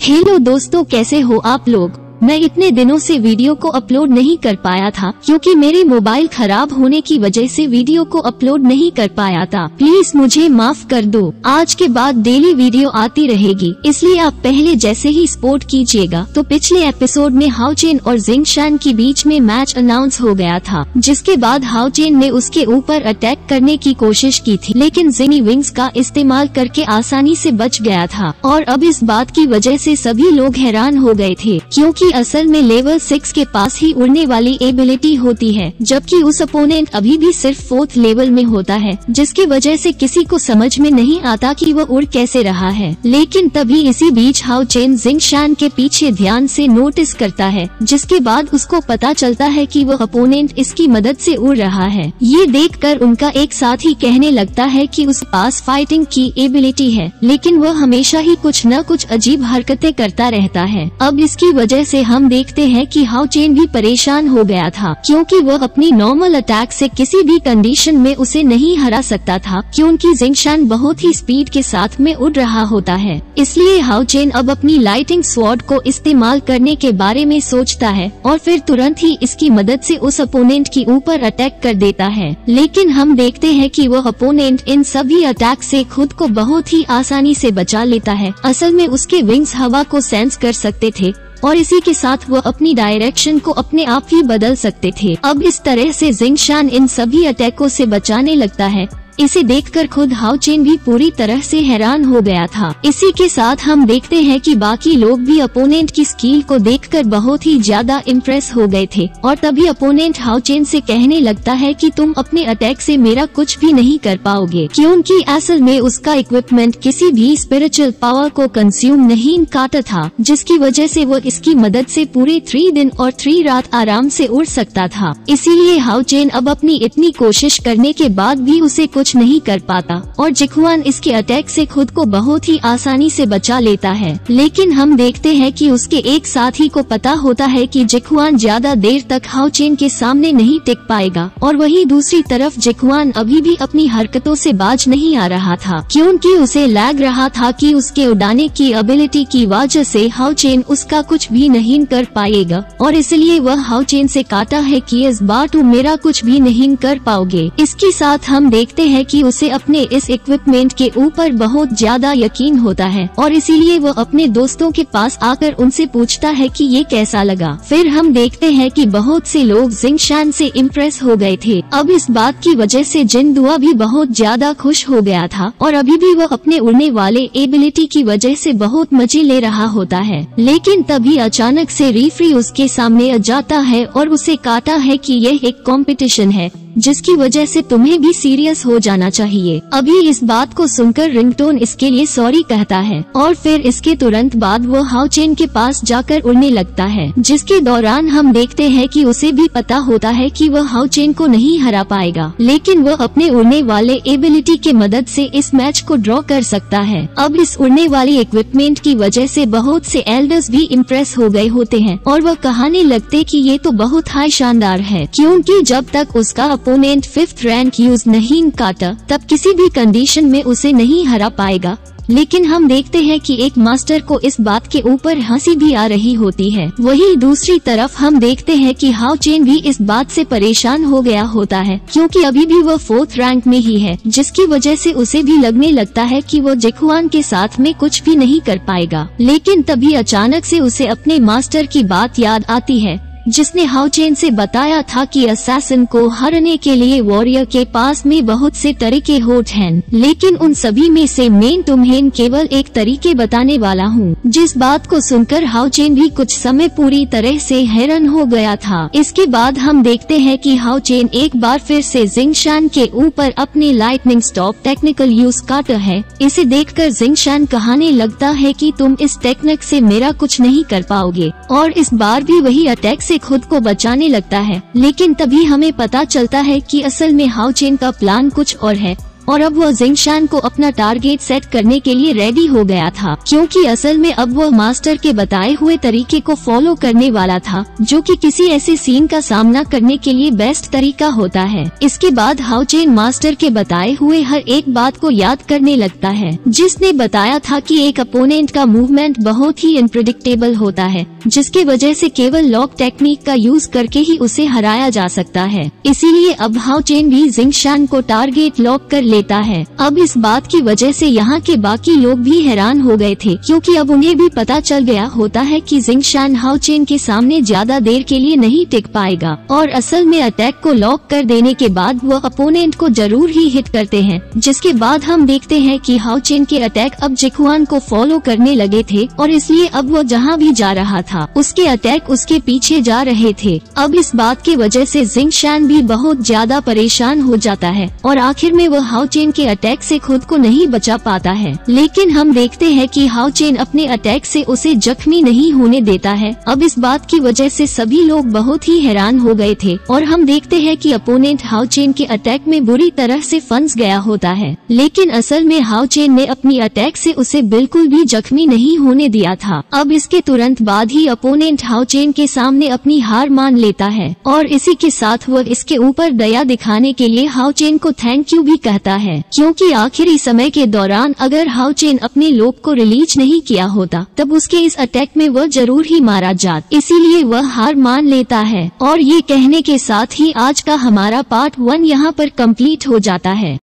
Hello दोस्तों कैसे हो आप लोग? मैं इतने दिनों से वीडियो को अपलोड नहीं कर पाया था, क्योंकि मेरे मोबाइल खराब होने की वजह से वीडियो को अपलोड नहीं कर पाया था। प्लीज़ मुझे माफ़ कर दो। आज के बाद डेली वीडियो आती रहेगी, इसलिए आप पहले जैसे ही सपोर्ट कीजिएगा। तो पिछले एपिसोड में हाउचेन और जिंग जिंगशान के बीच में मैच अनाउंस हो गया था, जिसके बाद हाउचेन ने उसके ऊपर अटैक करने की कोशिश की थी, लेकिन जिनी विंग्स का इस्तेमाल करके आसानी से बच गया था। और अब इस बात की वजह से सभी लोग हैरान हो गए थे, क्योंकि कि असल में लेवल सिक्स के पास ही उड़ने वाली एबिलिटी होती है, जबकि उस अपोनेंट अभी भी सिर्फ़ फोर्थ लेवल में होता है, जिसकी वजह से किसी को समझ में नहीं आता कि वो उड़ कैसे रहा है। लेकिन तभी इसी बीच हाउ चेन जिंग शान के पीछे ध्यान से नोटिस करता है, जिसके बाद उसको पता चलता है कि वो अपोनेंट इसकी मदद से उड़ रहा है। ये देखकर उनका एक साथी कहने लगता है कि उस पास फाइटिंग की एबिलिटी है, लेकिन वह हमेशा ही कुछ न कुछ अजीब हरकतें करता रहता है। अब इसकी वजह से हम देखते हैं कि हाउ चेन भी परेशान हो गया था, क्योंकि वह अपनी नॉर्मल अटैक से किसी भी कंडीशन में उसे नहीं हरा सकता था, क्योंकि जिंगशान बहुत ही स्पीड के साथ में उड़ रहा होता है। इसलिए हाउ चेन अब अपनी लाइटिंग स्वॉर्ड को इस्तेमाल करने के बारे में सोचता है, और फिर तुरंत ही इसकी मदद से उस अपोनेंट की ऊपर अटैक कर देता है। लेकिन हम देखते हैं कि वह अपोनेंट इन सभी अटैक से खुद को बहुत ही आसानी से बचा लेता है। असल में उसके विंग्स हवा को सेंस कर सकते थे और इसी के साथ वो अपनी डायरेक्शन को अपने आप ही बदल सकते थे। अब इस तरह से जिंगशान इन सभी अटैकों से बचाने लगता है। इसे देखकर खुद हाउ चेन भी पूरी तरह से हैरान हो गया था। इसी के साथ हम देखते हैं कि बाकी लोग भी अपोनेंट की स्किल को देखकर बहुत ही ज़्यादा इम्प्रेस हो गए थे। और तभी अपोनेंट हाउ चेन से कहने लगता है कि तुम अपने अटैक से मेरा कुछ भी नहीं कर पाओगे, क्योंकि असल में उसका इक्विपमेंट किसी भी स्पिरिचुअल पावर को कंज्यूम नहीं काटा था, जिसकी वजह से वो इसकी मदद से पूरे थ्री दिन और थ्री रात आराम से उड़ सकता था। इसीलिए हाउ चेन अब अपनी इतनी कोशिश करने के बाद भी उसे कुछ कुछ नहीं कर पाता और जिखुआन इसके अटैक से खुद को बहुत ही आसानी से बचा लेता है। लेकिन हम देखते हैं कि उसके एक साथी को पता होता है कि जिखुआन ज़्यादा देर तक हाउचेन के सामने नहीं टिक पाएगा। और वही दूसरी तरफ़ जिखुआन अभी भी अपनी हरकतों से बाज नहीं आ रहा था, क्योंकि उसे लैग रहा था कि उसके उड़ाने की एबिलिटी की वजह से हाउचेन उसका कुछ भी नहीं कर पाएगा। और इसलिए वह हाउचेन से काटा है कि इस बार तुम मेरा कुछ भी नहीं कर पाओगे। इसके साथ हम देखते हैं है कि उसे अपने इस इक्विपमेंट के ऊपर बहुत ज़्यादा यकीन होता है और इसीलिए वो अपने दोस्तों के पास आकर उनसे पूछता है कि ये कैसा लगा। फिर हम देखते हैं कि बहुत से लोग जिंगशान से इम्प्रेस हो गए थे। अब इस बात की वजह से जिन दुआ भी बहुत ज़्यादा खुश हो गया था और अभी भी वह अपने उड़ने वाले एबिलिटी की वजह से बहुत मज़े ले रहा होता है। लेकिन तभी अचानक से रीफ्री उसके सामने आ जाता है और उसे काटा है कि यह एक कंपटीशन है। जिसकी वजह से तुम्हें भी सीरियस हो जाना चाहिए। अभी इस बात को सुनकर रिंगटोन इसके लिए सॉरी कहता है, और फिर इसके तुरंत बाद वो हाउचेन के पास जाकर उड़ने लगता है, जिसके दौरान हम देखते हैं कि उसे भी पता होता है कि वह हाउचेन को नहीं हरा पाएगा, लेकिन वह अपने उड़ने वाले एबिलिटी के मदद से इस मैच को ड्रॉ कर सकता है। अब इस उड़ने वाली इक्विपमेंट की वजह से बहुत से एल्डर्स भी इम्प्रेस हो गए होते हैं, और वह कहानी लगते कि ये तो बहुत हाई शानदार है, क्योंकि जब तक उसका अपोनेंट फिफ्थ रैंक यूज़ नहीं काटा, तब किसी भी कंडीशन में उसे नहीं हरा पाएगा। लेकिन हम देखते हैं कि एक मास्टर को इस बात के ऊपर हँसी भी आ रही होती है। वही दूसरी तरफ़ हम देखते हैं कि हाउ चेन भी इस बात से परेशान हो गया होता है, क्योंकि अभी भी वो फोर्थ रैंक में ही है, जिसकी वजह से उसे भी लगने लगता है कि वो जेकुआन के साथ में कुछ भी नहीं कर पाएगा। लेकिन तभी अचानक से उसे अपने मास्टर की बात याद आती है। जिसने हाउचेन से बताया था कि असैसिन को हरने के लिए वॉरियर के पास में बहुत से तरीके होते हैं, लेकिन उन सभी में से मेन तुम्हें केवल एक तरीके बताने वाला हूँ। जिस बात को सुनकर हाउचेन भी कुछ समय पूरी तरह से हैरान हो गया था। इसके बाद हम देखते हैं कि हाउचेन एक बार फिर से जिंगशान के ऊपर अपने लाइटनिंग स्टॉप टेक्निकल यूज़ काटा है। इसे देखकर जिंगशान कहने लगता है कि तुम इस टेक्निक से मेरा कुछ नहीं कर पाओगे। और इस बार भी वही अटैक से खुद को बचाने लगता है, लेकिन तभी हमें पता चलता है कि असल में हाउचेन का प्लान कुछ और है। और अब वह जिंगशान को अपना टारगेट सेट करने के लिए रेडी हो गया था, क्योंकि असल में अब वह मास्टर के बताए हुए तरीके को फॉलो करने वाला था, जो कि किसी ऐसे सीन का सामना करने के लिए बेस्ट तरीका होता है। इसके बाद हाउचेन मास्टर के बताए हुए हर एक बात को याद करने लगता है, जिसने बताया था कि एक अपोनेंट का मूवमेंट बहुत ही अनप्रिडिक्टेबल होता है, जिसके वजह से केवल लॉक टेक्निक का यूज़ करके ही उसे हराया जा सकता है। इसीलिए अब हाउचेन भी जिंगशान को टारगेट लॉक कर लेता है। अब इस बात की वजह से यहाँ के बाकी लोग भी हैरान हो गए थे, क्योंकि अब उन्हें भी पता चल गया होता है कि जिंगशान हाउ चेन के सामने ज़्यादा देर के लिए नहीं टिक पाएगा, और असल में अटैक को लॉक कर देने के बाद वो अपोनेंट को ज़रूर ही हिट करते हैं, जिसके बाद हम देखते हैं कि हाउ चेन के अटैक अब जिकुआन को फॉलो करने लगे थे, और इसलिए अब वो जहाँ भी जा रहा था, उसके अटैक उसके पीछे जा रहे थे। अब इस बात की वजह से जिंग शैन भी बहुत ज़्यादा परेशान हो जाता है, और आखिर में वो हाउ चेन के अटैक से खुद को नहीं बचा पाता है। लेकिन हम देखते हैं कि हाउचेन अपने अटैक से उसे जख्मी नहीं होने देता है। अब इस बात की वजह से सभी लोग बहुत ही हैरान हो गए थे और हम देखते हैं कि अपोनेंट हाउचेन के अटैक में बुरी तरह से फंस गया होता है। लेकिन असल में हाउचेन ने अपनी अटैक से उसे बिल्कुल भी जख्मी नहीं होने दिया था। अब इसके तुरंत बाद ही अपोनेंट हाउचेन के सामने अपनी हार मान लेता है और इसी के साथ वह इसके ऊपर दया दिखाने के लिए हाउचेन को थैंक यू भी कहता है। क्योंकि आखिरी समय के दौरान अगर हाउचेन अपने लोप को रिलीज़ नहीं किया होता, तब उसके इस अटैक में वह ज़रूर ही मारा जात। इसीलिए वह हार मान लेता है। और ये कहने के साथ ही आज का हमारा पार्ट वन यहाँ पर कंप्लीट हो जाता है।